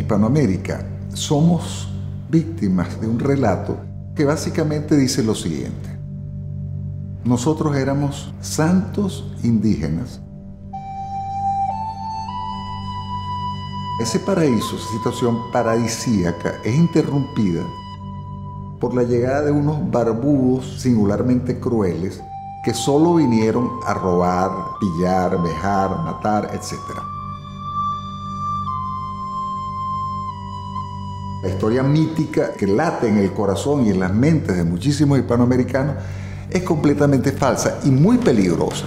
Hispanoamérica somos víctimas de un relato que básicamente dice lo siguiente. Nosotros éramos santos indígenas. Ese paraíso, esa situación paradisíaca, es interrumpida por la llegada de unos barbudos singularmente crueles que solo vinieron a robar, pillar, vejar, matar, etc. La historia mítica que late en el corazón y en las mentes de muchísimos hispanoamericanos es completamente falsa y muy peligrosa.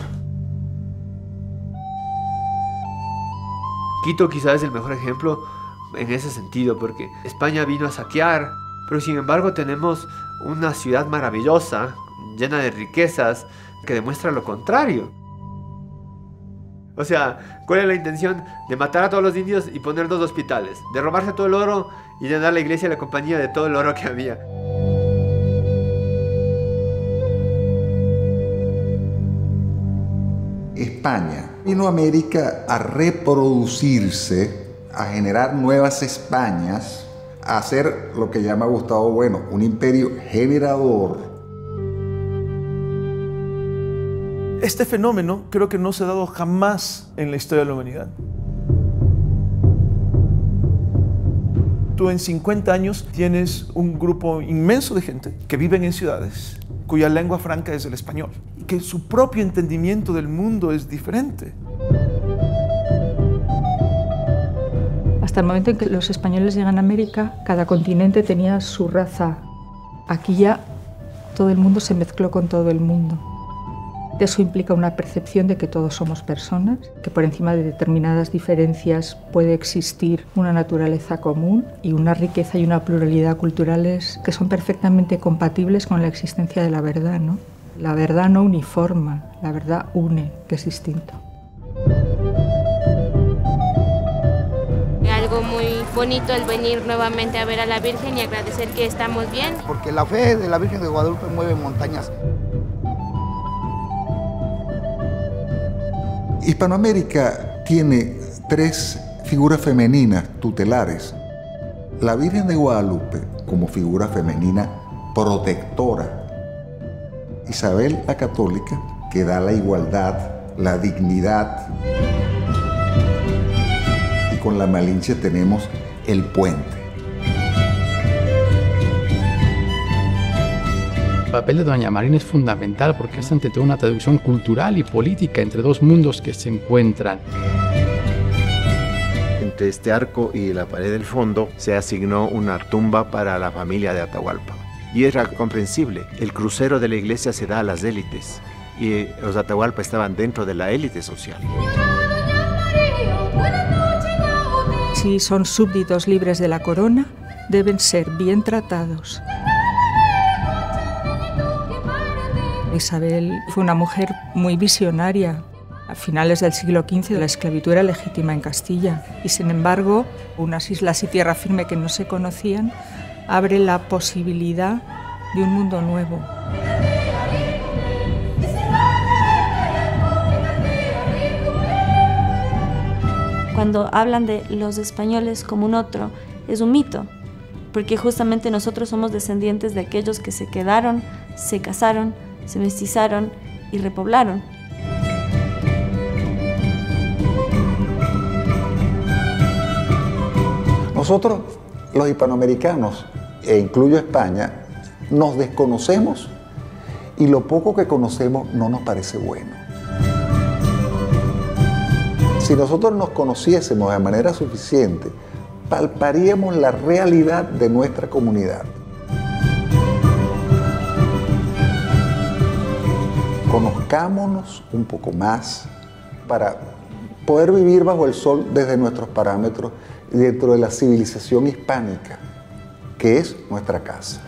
Quito quizás es el mejor ejemplo en ese sentido, porque España vino a saquear, pero sin embargo tenemos una ciudad maravillosa, llena de riquezas, que demuestra lo contrario. O sea, ¿cuál es la intención de matar a todos los indios y poner dos hospitales? De robarse todo el oro y llenar la iglesia y la compañía de todo el oro que había. España vino a América a reproducirse, a generar nuevas Españas, a hacer lo que llama Gustavo Bueno, un imperio generador. Este fenómeno creo que no se ha dado jamás en la historia de la humanidad. Tú en 50 años tienes un grupo inmenso de gente que viven en ciudades, cuya lengua franca es el español, y que su propio entendimiento del mundo es diferente. Hasta el momento en que los españoles llegan a América, cada continente tenía su raza. Aquí ya todo el mundo se mezcló con todo el mundo. Eso implica una percepción de que todos somos personas, que por encima de determinadas diferencias puede existir una naturaleza común y una riqueza y una pluralidad culturales que son perfectamente compatibles con la existencia de la verdad. ¿no? La verdad no uniforma, la verdad une, que es distinto. Algo muy bonito el venir nuevamente a ver a la Virgen y agradecer que estamos bien. Porque la fe de la Virgen de Guadalupe mueve montañas. Hispanoamérica tiene tres figuras femeninas tutelares. La Virgen de Guadalupe como figura femenina protectora. Isabel la Católica que da la igualdad, la dignidad. Y con la Malinche tenemos el puente. Papel de Doña Marina es fundamental porque es ante todo una traducción cultural y política entre dos mundos que se encuentran. Entre este arco y la pared del fondo se asignó una tumba para la familia de Atahualpa. Y era comprensible, el crucero de la iglesia se da a las élites y los Atahualpa estaban dentro de la élite social. Si son súbditos libres de la corona, deben ser bien tratados. Isabel fue una mujer muy visionaria. A finales del siglo XV la esclavitud era legítima en Castilla y sin embargo unas islas y tierra firme que no se conocían abre la posibilidad de un mundo nuevo. Cuando hablan de los españoles como un otro, es un mito, porque justamente nosotros somos descendientes de aquellos que se quedaron, se casaron, se mestizaron y repoblaron. Nosotros, los hispanoamericanos, e incluyo España, nos desconocemos y lo poco que conocemos no nos parece bueno. Si nosotros nos conociésemos de manera suficiente, palparíamos la realidad de nuestra comunidad. Conozcámonos un poco más para poder vivir bajo el sol desde nuestros parámetros dentro de la civilización hispánica, que es nuestra casa.